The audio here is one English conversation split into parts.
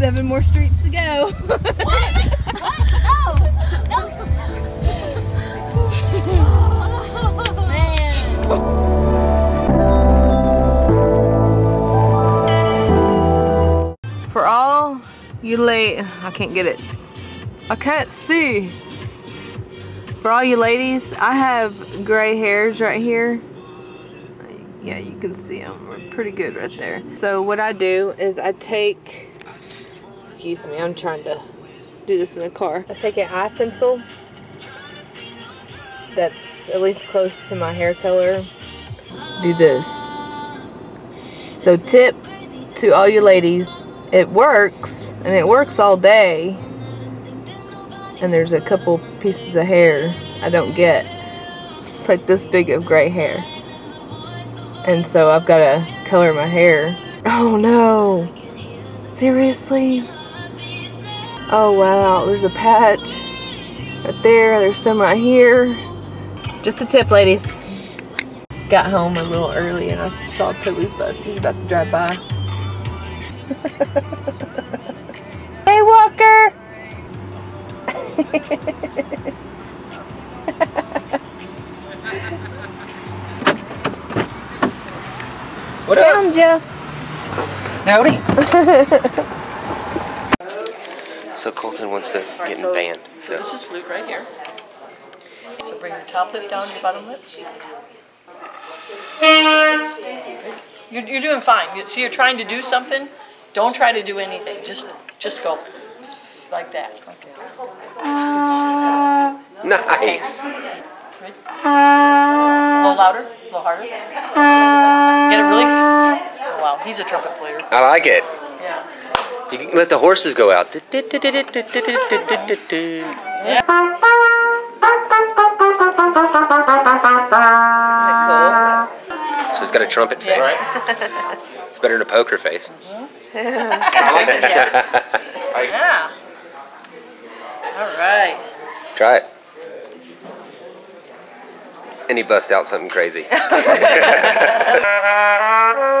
Seven more streets to go. What? what? No! No! Man. For all you late, I can't get it. I can't see. For all you ladies, I have gray hairs right here. Yeah, you can see them. We're pretty good right there. So what I do is I take, excuse me, I'm trying to do this in a car. I take an eye pencil that's at least close to my hair color. Do this. So tip to all you ladies, it works and it works all day. And there's a couple pieces of hair I don't get. It's like this big of gray hair. And so I've got to color my hair. Oh no. Seriously? Oh wow, there's a patch right there. There's some right here. Just a tip, ladies. Got home a little early and I saw Toby's bus. He's about to drive by. hey, Walker! What up? Found ya. Howdy. so Colton wants to get in band. So This is flute right here. So bring your top lip down your bottom lip. You're, you're doing fine. You- See, you're trying to do something. Don't try to do anything. Just just go like that. Okay. nice. Ready? A little louder. A little harder. Get it really. Oh, wow, he's a trumpet player. I like it. Yeah. You can let the horses go out. So he's got a trumpet face. It's better than a poker face. Mm-hmm. Yeah. All right. Try it. And he busts out something crazy.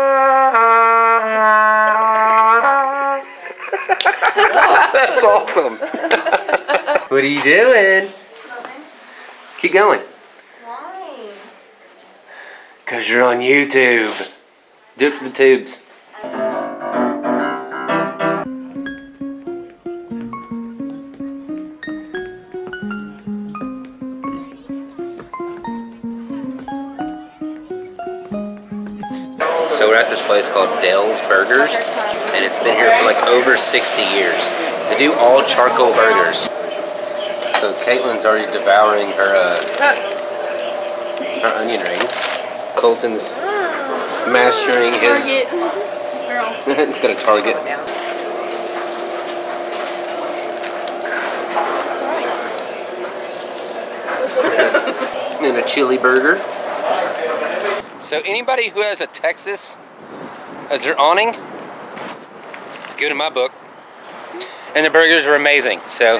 That's awesome. what are you doing? Keep going. Why? Because you're on YouTube. Do it for the tubes. So we're at this place called Del's Burgers, and it's been here for like over 60 years. They do all charcoal burgers. So Caitlin's already devouring her uh, her onion rings. Colton's mastering his. He's got a target. and a chili burger. So anybody who has a Texas as their awning, it's good in my book. And the burgers are amazing. So,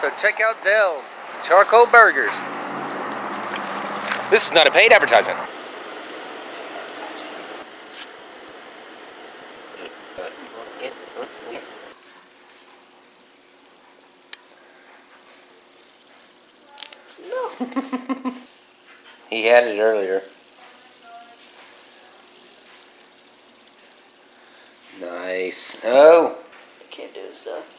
so check out Del's charcoal burgers. This is not a paid advertisement. No. He had it earlier. Nice. Oh, I Can't do this stuff.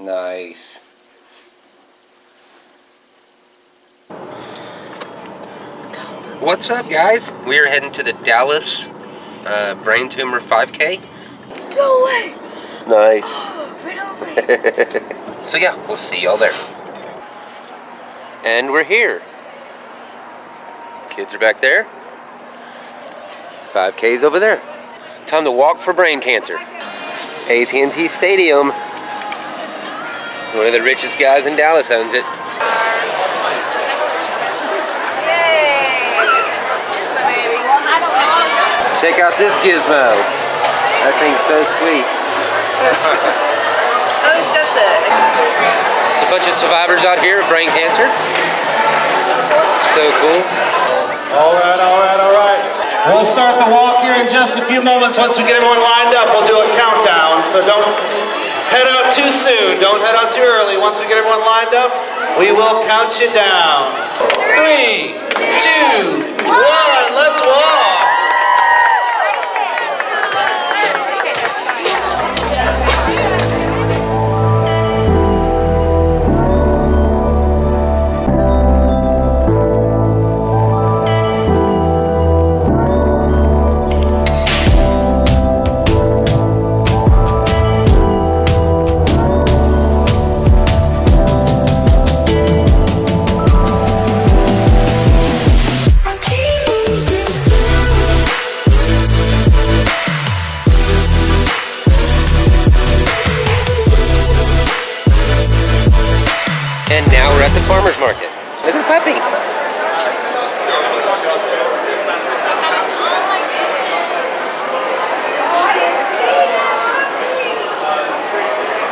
nice. What's up, guys? We are heading to the Dallas uh, Brain Tumor 5K. No way. Nice. Right. So yeah, we'll see y'all there. And we're here. Kids are back there. 5K's over there. Time to walk for brain cancer. AT&T Stadium. One of the richest guys in Dallas owns it. Yay! Check out this gizmo. That thing's so sweet. The. A bunch of survivors out here of brain cancer. So cool. All right, all right, all right. We'll start the walk here in just a few moments. Once we get everyone lined up, we'll do a countdown. So don't head out too soon. Don't head out too early. Once we get everyone lined up, we will count you down. Three, two, one,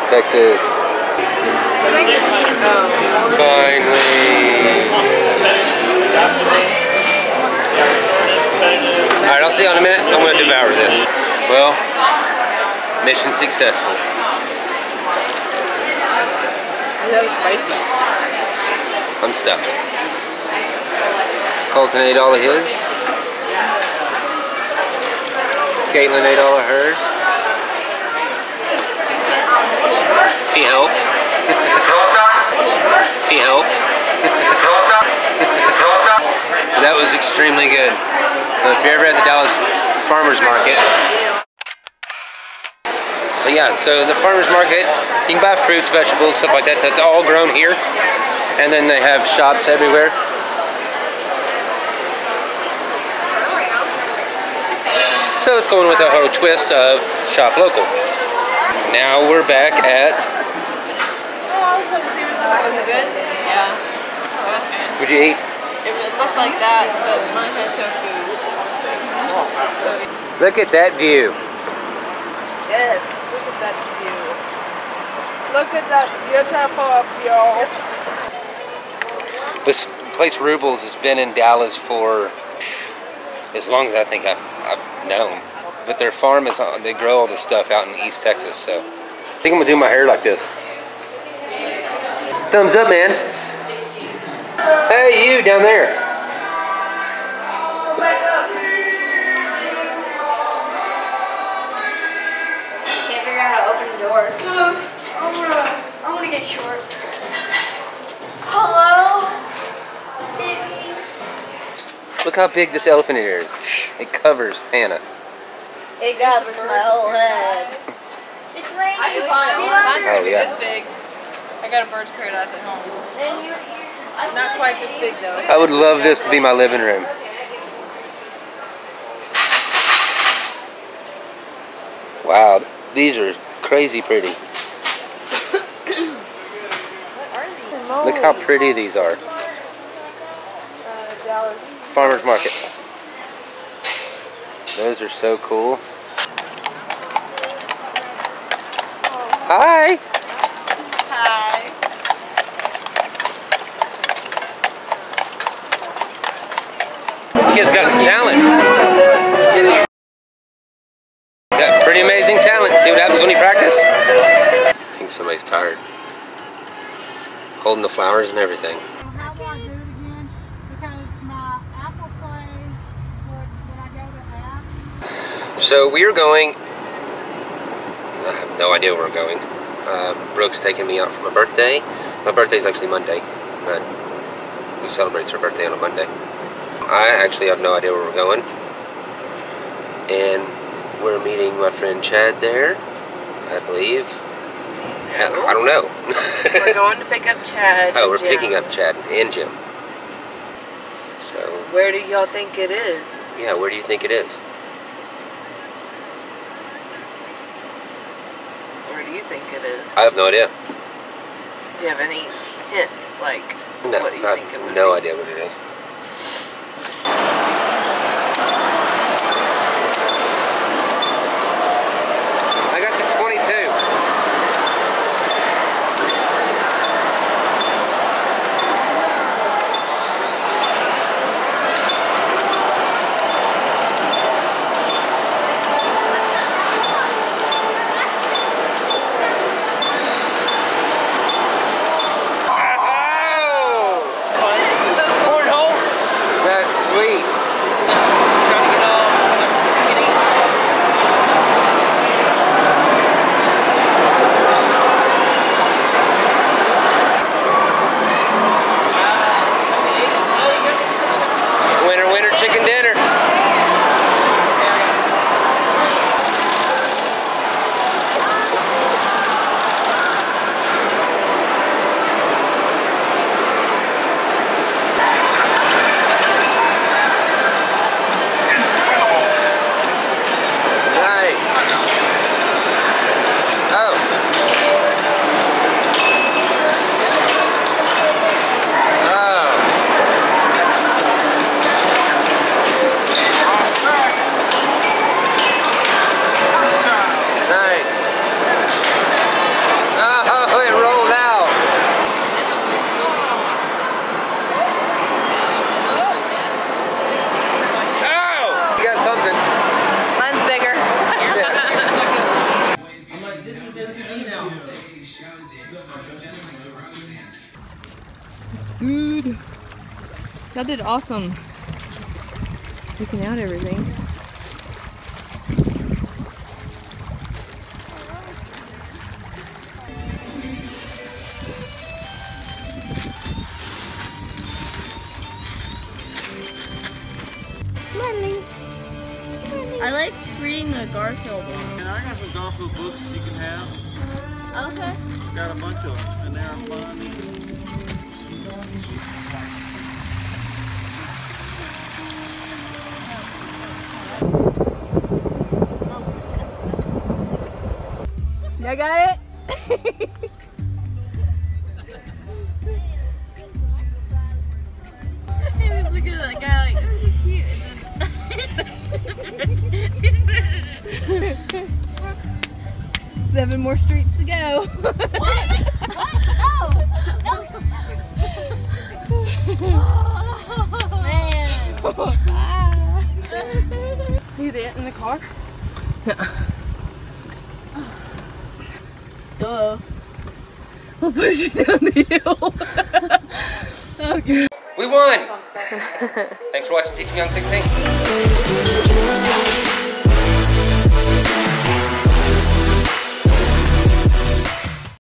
Texas. Finally. Alright, I'll see you in a minute. I'm going to devour this. Well, mission successful. That was spicy. I'm stuffed. Colton ate all of his. Caitlin ate all of hers. He helped. he helped. that was extremely good. If you're ever at the Dallas Farmers Market, so yeah, so the farmer's market, you can buy fruits, vegetables, stuff like that. That's all grown here. And then they have shops everywhere. So it's going with a whole twist of shop local. Now we're back at, Was it good? Yeah. That was good. what'd you eat? It would look like that, but mine had tofu. Look at that view. Yes. Look at that view. Look at that beautiful view. This place Ruibal's has been in Dallas for as long as I think I've, I've known. But their farm is on, they grow all this stuff out in East Texas, so. I think I'm gonna do my hair like this. Thumbs up, man. Hey, you down there. Can't figure out how to open the door. I'm gonna, I'm gonna get short. Hello? Look how big this elephant ear is. It covers Hannah. It covers my whole head. It's raining. I can find Mine's Oh, gonna be this big. I got a bird's paradise at home. And you, Not quite this big though. I would love this to be my living room. Wow, these are crazy pretty. Look how pretty these are. Farmer's Market. Those are so cool. Hi. Hi. Kid's got some talent. Got pretty amazing talent. See what happens when you practice? I think somebody's tired. Holding the flowers and everything. How do I do it again? Because my Apple Play would, when I go to app, So we are going. I have no idea where we're going. Uh, Brooke's taking me out for my birthday. My birthday's actually Monday, but we celebrate her birthday on a Monday. I actually have no idea where we're going. And we're meeting my friend Chad there, I believe. I I don't know. We're going to pick up Chad. oh, we're Jim. picking up Chad and Jim. So, Where do y'all think it is? yeah, where do you think it is? Where do you think it is? I have no idea. do you have any hint? Like, No, what do you I think it would no be? idea what it is. chicken dinner. Y'all did awesome. Picking out everything. Smiling. I like reading the Garfield one. And I got some Garfield books you can have. Okay. Got a bunch of them, and they are fun. Y'all got it? Look at that guy, like, oh, you're cute. And Seven more streets to go. See that in the car? Duh. We'll push you down the hill. okay. We won! Thanks for watching Teachemyoung16.